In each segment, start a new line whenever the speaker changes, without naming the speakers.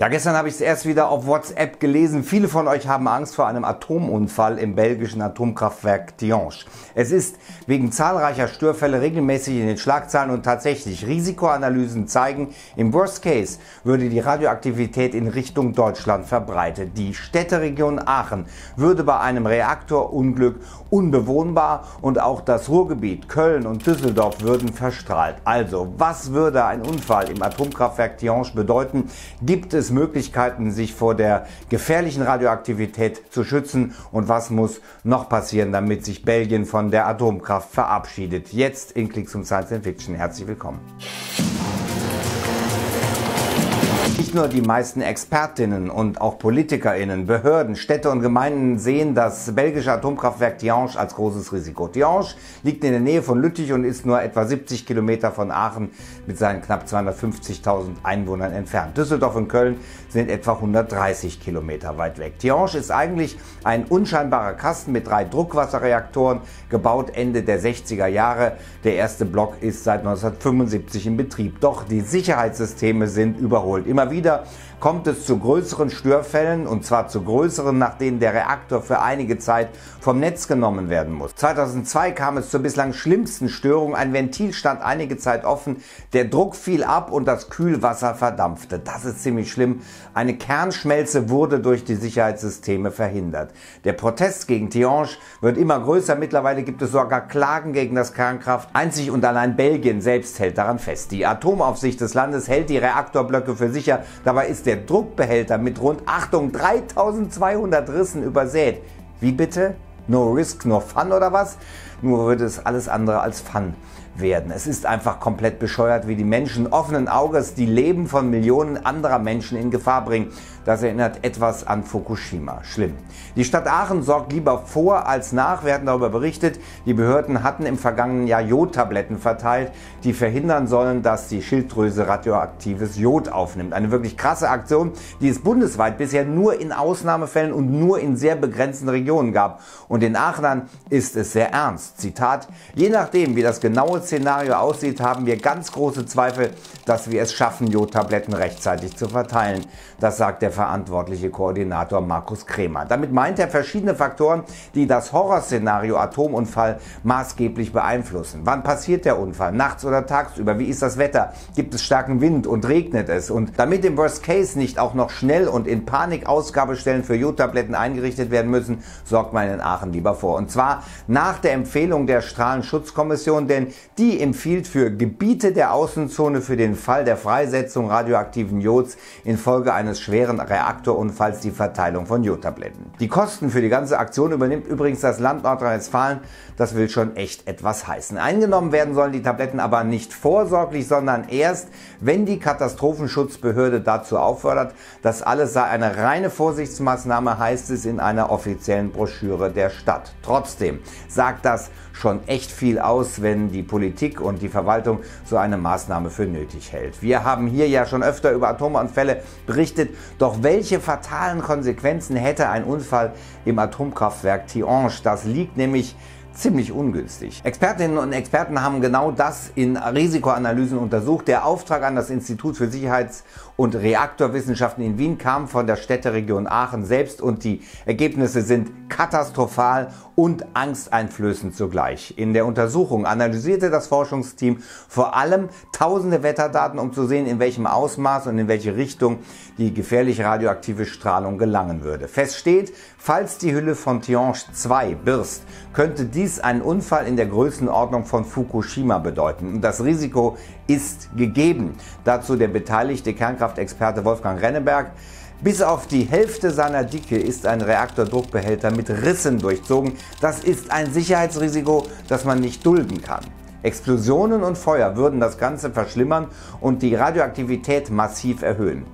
Ja, gestern habe ich es erst wieder auf WhatsApp gelesen. Viele von euch haben Angst vor einem Atomunfall im belgischen Atomkraftwerk Tihange. Es ist wegen zahlreicher Störfälle regelmäßig in den Schlagzeilen und tatsächlich Risikoanalysen zeigen, im Worst Case würde die Radioaktivität in Richtung Deutschland verbreitet. Die Städteregion Aachen würde bei einem Reaktorunglück unbewohnbar und auch das Ruhrgebiet Köln und Düsseldorf würden verstrahlt. Also, was würde ein Unfall im Atomkraftwerk Tihange bedeuten? Gibt es es Möglichkeiten, sich vor der gefährlichen Radioaktivität zu schützen und was muss noch passieren, damit sich Belgien von der Atomkraft verabschiedet. Jetzt in Klicks um Science Fiction. Herzlich willkommen. Nicht nur die meisten Expertinnen und auch Politikerinnen, Behörden, Städte und Gemeinden sehen das belgische Atomkraftwerk Tihange als großes Risiko. Tihange liegt in der Nähe von Lüttich und ist nur etwa 70 Kilometer von Aachen mit seinen knapp 250.000 Einwohnern entfernt. Düsseldorf und Köln sind etwa 130 Kilometer weit weg. Tihange ist eigentlich ein unscheinbarer Kasten mit drei Druckwasserreaktoren, gebaut Ende der 60er Jahre. Der erste Block ist seit 1975 in Betrieb. Doch die Sicherheitssysteme sind überholt. Immer wieder kommt es zu größeren Störfällen und zwar zu größeren, nach denen der Reaktor für einige Zeit vom Netz genommen werden muss. 2002 kam es zur bislang schlimmsten Störung. Ein Ventil stand einige Zeit offen, der Druck fiel ab und das Kühlwasser verdampfte. Das ist ziemlich schlimm. Eine Kernschmelze wurde durch die Sicherheitssysteme verhindert. Der Protest gegen Tihange wird immer größer. Mittlerweile gibt es sogar Klagen gegen das Kernkraft. Einzig und allein Belgien selbst hält daran fest. Die Atomaufsicht des Landes hält die Reaktorblöcke für sicher. Dabei ist der Druckbehälter mit rund, Achtung, 3200 Rissen übersät. Wie bitte? No risk, no fun oder was? Nur wird es alles andere als Fun werden. Es ist einfach komplett bescheuert, wie die Menschen offenen Auges die Leben von Millionen anderer Menschen in Gefahr bringen. Das erinnert etwas an Fukushima. Schlimm. Die Stadt Aachen sorgt lieber vor als nach. Wir hatten darüber berichtet. Die Behörden hatten im vergangenen Jahr Jodtabletten verteilt, die verhindern sollen, dass die Schilddrüse radioaktives Jod aufnimmt. Eine wirklich krasse Aktion, die es bundesweit bisher nur in Ausnahmefällen und nur in sehr begrenzten Regionen gab. Und den Aachenern ist es sehr ernst. Zitat, je nachdem, wie das genaue Szenario aussieht, haben wir ganz große Zweifel, dass wir es schaffen, Jodtabletten rechtzeitig zu verteilen. Das sagt der verantwortliche Koordinator Markus Kremer. Damit meint er verschiedene Faktoren, die das Horrorszenario Atomunfall maßgeblich beeinflussen. Wann passiert der Unfall? Nachts oder tagsüber? Wie ist das Wetter? Gibt es starken Wind und regnet es? Und damit im Worst Case nicht auch noch schnell und in Panik Ausgabestellen für Jodtabletten eingerichtet werden müssen, sorgt man in Aachen lieber vor. Und zwar nach der Empfehlung der Strahlenschutzkommission, denn die empfiehlt für Gebiete der Außenzone für den Fall der Freisetzung radioaktiven Jods infolge eines schweren Reaktorunfalls die Verteilung von Jodtabletten. Die Kosten für die ganze Aktion übernimmt übrigens das Land Nordrhein-Westfalen. Das will schon echt etwas heißen. Eingenommen werden sollen die Tabletten aber nicht vorsorglich, sondern erst, wenn die Katastrophenschutzbehörde dazu auffordert. Das alles sei eine reine Vorsichtsmaßnahme, heißt es in einer offiziellen Broschüre der Stadt. Trotzdem sagt das schon echt viel aus, wenn die Politik und die Verwaltung so eine Maßnahme für nötig hält. Wir haben hier ja schon öfter über Atomunfälle berichtet, doch welche fatalen Konsequenzen hätte ein Unfall im Atomkraftwerk Tihange? Das liegt nämlich ziemlich ungünstig. Expertinnen und Experten haben genau das in Risikoanalysen untersucht. Der Auftrag an das Institut für Sicherheits- und Reaktorwissenschaften in Wien kam von der Städteregion Aachen selbst und die Ergebnisse sind katastrophal und angsteinflößend zugleich. In der Untersuchung analysierte das Forschungsteam vor allem tausende Wetterdaten, um zu sehen, in welchem Ausmaß und in welche Richtung die gefährliche radioaktive Strahlung gelangen würde. Fest steht, falls die Hülle von Tihange 2 birst, könnte dies einen Unfall in der Größenordnung von Fukushima bedeuten. Und das Risiko ist gegeben. Dazu der beteiligte Kernkraftexperte Wolfgang Renneberg. Bis auf die Hälfte seiner Dicke ist ein Reaktordruckbehälter mit Rissen durchzogen. Das ist ein Sicherheitsrisiko, das man nicht dulden kann. Explosionen und Feuer würden das Ganze verschlimmern und die Radioaktivität massiv erhöhen.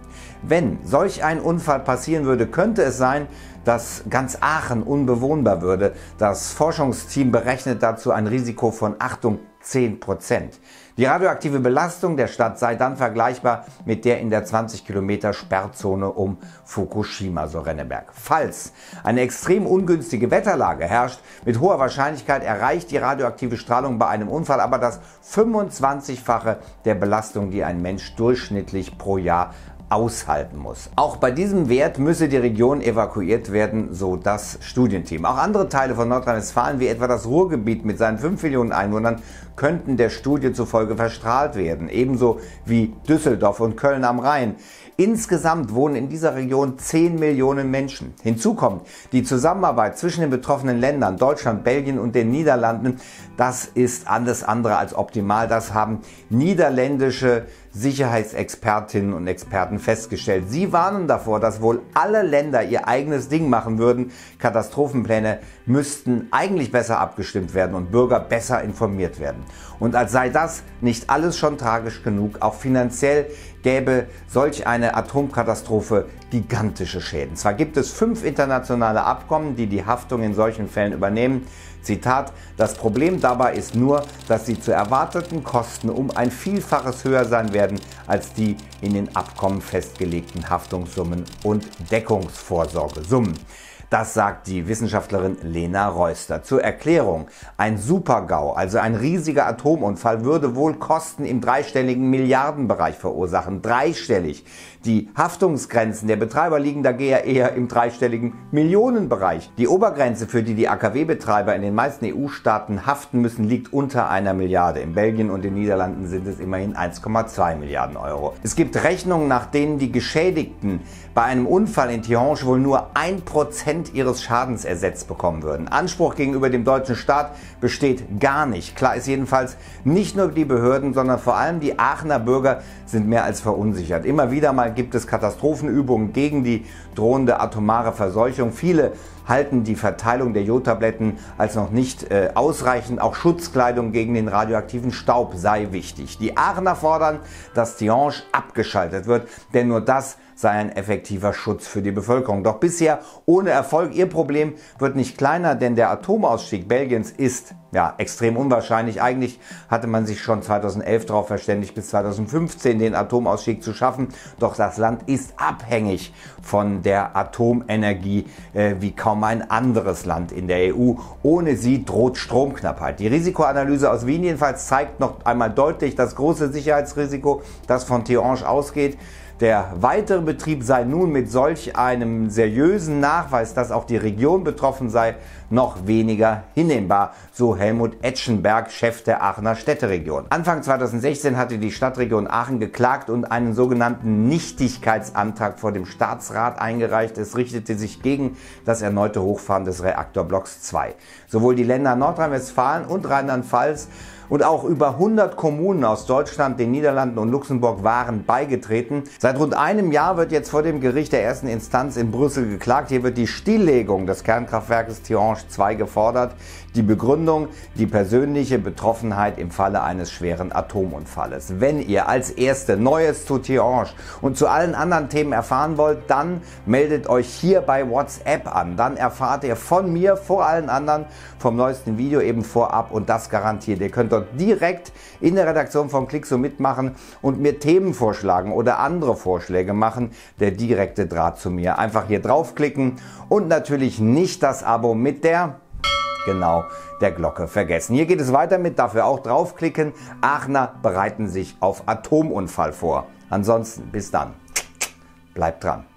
Wenn solch ein Unfall passieren würde, könnte es sein, dass ganz Aachen unbewohnbar würde. Das Forschungsteam berechnet dazu ein Risiko von Achtung 10 Prozent. Die radioaktive Belastung der Stadt sei dann vergleichbar mit der in der 20 Kilometer Sperrzone um Fukushima, so Renneberg. Falls eine extrem ungünstige Wetterlage herrscht, mit hoher Wahrscheinlichkeit erreicht die radioaktive Strahlung bei einem Unfall aber das 25-fache der Belastung, die ein Mensch durchschnittlich pro Jahr aushalten muss. Auch bei diesem Wert müsse die Region evakuiert werden, so das Studienteam. Auch andere Teile von Nordrhein-Westfalen, wie etwa das Ruhrgebiet mit seinen 5 Millionen Einwohnern, könnten der Studie zufolge verstrahlt werden, ebenso wie Düsseldorf und Köln am Rhein. Insgesamt wohnen in dieser Region 10 Millionen Menschen. Hinzu kommt die Zusammenarbeit zwischen den betroffenen Ländern Deutschland, Belgien und den Niederlanden. Das ist alles andere als optimal. Das haben niederländische Sicherheitsexpertinnen und Experten festgestellt. Sie warnen davor, dass wohl alle Länder ihr eigenes Ding machen würden. Katastrophenpläne müssten eigentlich besser abgestimmt werden und Bürger besser informiert werden. Und als sei das nicht alles schon tragisch genug, auch finanziell gäbe solch eine Atomkatastrophe gigantische Schäden. Zwar gibt es fünf internationale Abkommen, die die Haftung in solchen Fällen übernehmen. Zitat, das Problem dabei ist nur, dass sie zu erwarteten Kosten um ein Vielfaches höher sein werden als die in den Abkommen festgelegten Haftungssummen und Deckungsvorsorgesummen. Das sagt die Wissenschaftlerin Lena Reuster. Zur Erklärung, ein Supergau, also ein riesiger Atomunfall, würde wohl Kosten im dreistelligen Milliardenbereich verursachen. Dreistellig. Die Haftungsgrenzen der Betreiber liegen daher eher im dreistelligen Millionenbereich. Die Obergrenze, für die die AKW-Betreiber in den meisten EU-Staaten haften müssen, liegt unter einer Milliarde. In Belgien und den Niederlanden sind es immerhin 1,2 Milliarden Euro. Es gibt Rechnungen, nach denen die Geschädigten bei einem Unfall in Tihange wohl nur ein Prozent ihres Schadens ersetzt bekommen würden. Anspruch gegenüber dem deutschen Staat besteht gar nicht. Klar ist jedenfalls, nicht nur die Behörden, sondern vor allem die Aachener Bürger sind mehr als verunsichert. Immer wieder mal gibt es Katastrophenübungen gegen die drohende atomare Verseuchung. Viele halten die Verteilung der Jodtabletten als noch nicht äh, ausreichend. Auch Schutzkleidung gegen den radioaktiven Staub sei wichtig. Die Aachener fordern, dass Tihange abgeschaltet wird, denn nur das sei ein effektiver Schutz für die Bevölkerung. Doch bisher ohne Erfolg. Ihr Problem wird nicht kleiner, denn der Atomausstieg Belgiens ist ja, extrem unwahrscheinlich. Eigentlich hatte man sich schon 2011 darauf verständigt, bis 2015 den Atomausstieg zu schaffen. Doch das Land ist abhängig von der Atomenergie äh, wie kaum ein anderes Land in der EU. Ohne sie droht Stromknappheit. Die Risikoanalyse aus Wien jedenfalls zeigt noch einmal deutlich das große Sicherheitsrisiko, das von Tihange ausgeht. Der weitere Betrieb sei nun mit solch einem seriösen Nachweis, dass auch die Region betroffen sei, noch weniger hinnehmbar, so Helmut Etschenberg, Chef der Aachener Städteregion. Anfang 2016 hatte die Stadtregion Aachen geklagt und einen sogenannten Nichtigkeitsantrag vor dem Staatsrat eingereicht. Es richtete sich gegen das erneute Hochfahren des Reaktorblocks 2. Sowohl die Länder Nordrhein-Westfalen und Rheinland-Pfalz und auch über 100 Kommunen aus Deutschland, den Niederlanden und Luxemburg waren beigetreten. Seit rund einem Jahr wird jetzt vor dem Gericht der ersten Instanz in Brüssel geklagt. Hier wird die Stilllegung des Kernkraftwerkes Tihange 2 gefordert. Die Begründung, die persönliche Betroffenheit im Falle eines schweren Atomunfalles. Wenn ihr als Erste Neues zu Tihange und zu allen anderen Themen erfahren wollt, dann meldet euch hier bei WhatsApp an. Dann erfahrt ihr von mir vor allen anderen vom neuesten Video eben vorab und das garantiert. Ihr könnt dort direkt in der Redaktion von so mitmachen und mir Themen vorschlagen oder andere Vorschläge machen. Der direkte Draht zu mir. Einfach hier draufklicken und natürlich nicht das Abo mit der genau der Glocke vergessen. Hier geht es weiter mit, dafür auch draufklicken. Aachener bereiten sich auf Atomunfall vor. Ansonsten bis dann. Bleibt dran.